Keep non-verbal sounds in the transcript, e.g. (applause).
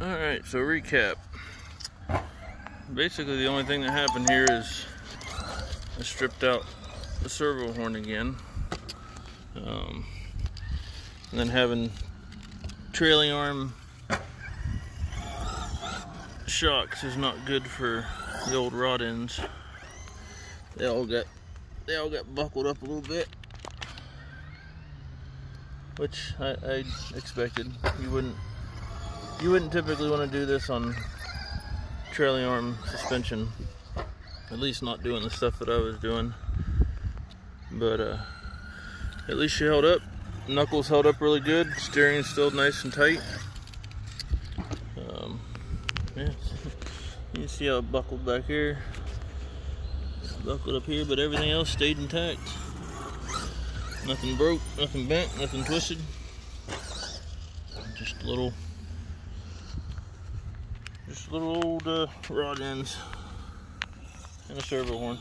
Alright, so recap. Basically the only thing that happened here is I stripped out the servo horn again. Um, and then having trailing arm shocks is not good for the old rod ends. They all got they all got buckled up a little bit. Which I, I expected. You wouldn't you wouldn't typically want to do this on trailing arm suspension. At least not doing the stuff that I was doing. But uh, at least she held up. Knuckles held up really good. Steering still nice and tight. Um, yeah, (laughs) you can see how it buckled back here. It's buckled up here, but everything else stayed intact. Nothing broke, nothing bent, nothing twisted. Just a little just little old uh, rod ends and a servo horn.